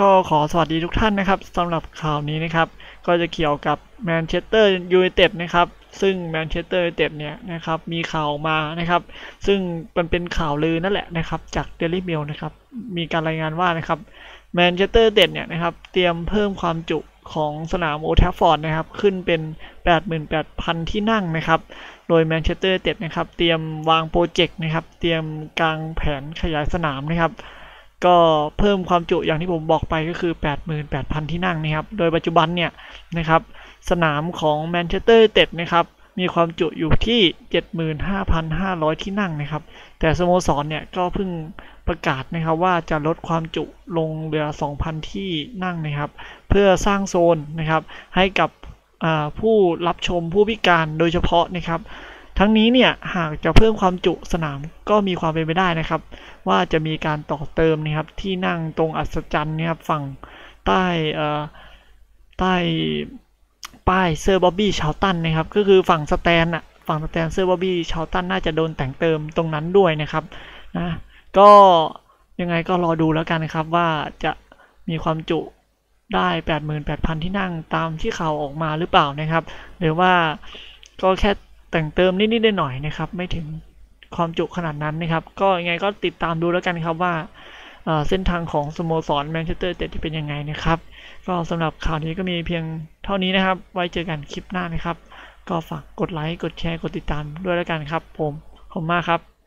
ก็ขอสวัสดีทุกท่านนะครับสำหรับข่าวนี้นะครับ ก็จะเกี่ยวกับแมนเชสเตอร์ยูไนเต็ดนะครับ ซึ่งแมนเชสเตอร์ยูไนเต็ดเนี่ยนะครับมีข่าวมานะครับ ซึ่งมันเป็นข่าวลือนั่นแหละนะครับ จากเดลิเมลนะครับ มีการรายงานว่านะครับแมนเชสเตอร์ยูไนเต็ดเนี่ยนะครับ เตรียมเพิ่มความจุของสนามโอลด์ แทรฟฟอร์ดนะครับ ขึ้นเป็น 88,000 ที่นั่งนะครับ โดยแมนเชสเตอร์ยูไนเต็ดนะครับ เตรียมวางโปรเจกต์นะครับ เตรียมกางแผนขยายสนามนะครับ ก็เพิ่มความจุอย่างที่ผมบอกไปก็คือ 88,000 ที่นั่งนะครับ โดยปัจจุบันเนี่ยนะครับสนามของแมนเชสเตอร์เต็ดนะครับมีความจุอยู่ที่ 75,500 ที่นั่งนะครับ แต่สโมสรเนี่ยก็เพิ่งประกาศนะครับว่าจะลดความจุลงเหลือ 2,000 ที่นั่งนะครับ เพื่อสร้างโซนนะครับให้กับผู้รับชมผู้พิการโดยเฉพาะนะครับ ทั้งนี้เนี่ยหากจะเพิ่มความจุสนามก็มีความเป็นไปได้นะครับ ว่าจะมีการต่อเติมนะครับที่นั่งตรงอัฒจันทร์นะครับฝั่งใต้เอ่อใต้ป้ายเซอร์บ๊อบบี้ชาร์ลตันนะครับ ก็คือฝั่ง stand อะฝั่ง stand เซอร์บ๊อบบี้ชาร์ลตันน่าจะโดนแต่งเติมตรงนั้นด้วยนะครับนะก็ยังไงก็รอดูแล้วกันนะครับว่าจะมีความจุได้ 88,000 ที่นั่งตามที่ข่าวออกมาหรือเปล่านะครับ หรือว่าก็แค่ แต่งเติมนิดๆหน่อยๆนะครับ ไม่ถึงความจุขนาดนั้นนะครับ ก็ยังไงก็ติดตามดูแล้วกันครับว่าเส้นทางของสโมสรแมนเชสเตอร์เต็ดจะเป็นยังไงนะครับ ก็สำหรับข่าวนี้ก็มีเพียงเท่านี้นะครับ ไว้เจอกันคลิปหน้านะครับ ก็ฝากกดไลค์ กดแชร์ กดติดตามด้วยแล้วกันครับ ผมขอบคุณมากครับ